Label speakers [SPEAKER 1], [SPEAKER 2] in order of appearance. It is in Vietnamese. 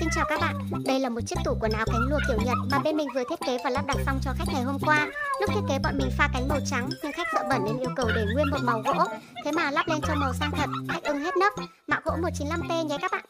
[SPEAKER 1] Xin chào các bạn, đây là một chiếc tủ quần áo cánh lụa kiểu Nhật mà bên mình vừa thiết kế và lắp đặt xong cho khách ngày hôm qua. Lúc thiết kế bọn mình pha cánh màu trắng nhưng khách sợ bẩn nên yêu cầu để nguyên một màu gỗ. Thế mà lắp lên cho màu sang thật, khách ưng hết nấc. Mạo gỗ 195P nhé các bạn.